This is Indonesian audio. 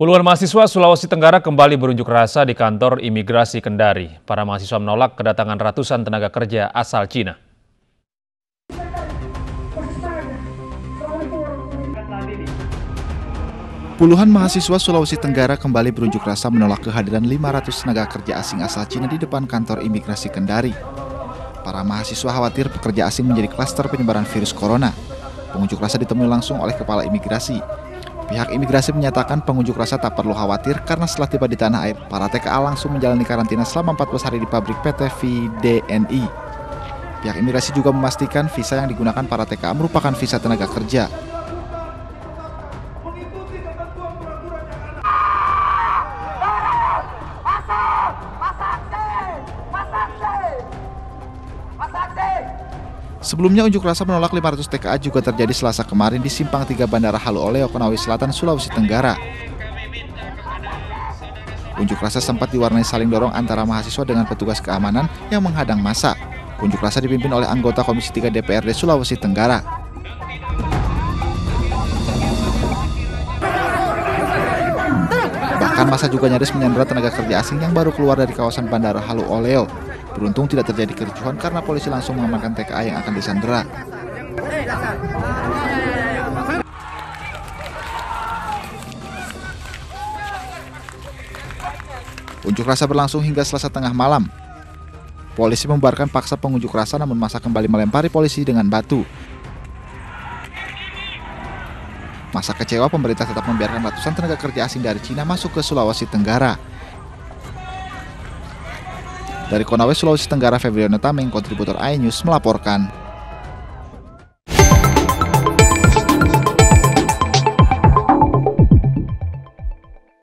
Puluhan mahasiswa Sulawesi Tenggara kembali berunjuk rasa di kantor imigrasi Kendari. Para mahasiswa menolak kedatangan ratusan tenaga kerja asal Cina. Puluhan mahasiswa Sulawesi Tenggara kembali berunjuk rasa menolak kehadiran 500 tenaga kerja asing asal Cina di depan kantor imigrasi Kendari. Para mahasiswa khawatir pekerja asing menjadi klaster penyebaran virus corona. Pengunjuk rasa ditemui langsung oleh Kepala Imigrasi, Pihak imigrasi menyatakan pengunjuk rasa tak perlu khawatir karena setelah tiba di tanah air, para TKA langsung menjalani karantina selama 14 hari di pabrik PT VDNI. Pihak imigrasi juga memastikan visa yang digunakan para TKA merupakan visa tenaga kerja. Sebelumnya unjuk rasa menolak 500 TKA juga terjadi selasa kemarin di Simpang 3 Bandara Halu Oleo, Konawe Selatan, Sulawesi Tenggara. Unjuk rasa sempat diwarnai saling dorong antara mahasiswa dengan petugas keamanan yang menghadang masa. Unjuk rasa dipimpin oleh anggota Komisi 3 DPRD Sulawesi Tenggara. Bahkan masa juga nyaris menyandera tenaga kerja asing yang baru keluar dari kawasan Bandara Halu Oleo. Beruntung tidak terjadi kericuhan karena polisi langsung mengamankan TKA yang akan disandera. Unjuk rasa berlangsung hingga selasa tengah malam. Polisi membubarkan paksa pengunjuk rasa namun masa kembali melempari polisi dengan batu. Masa kecewa pemerintah tetap membiarkan ratusan tenaga kerja asing dari Cina masuk ke Sulawesi Tenggara. Dari Konawe, Sulawesi Tenggara, Febriano Tameng, kontributor iNews melaporkan.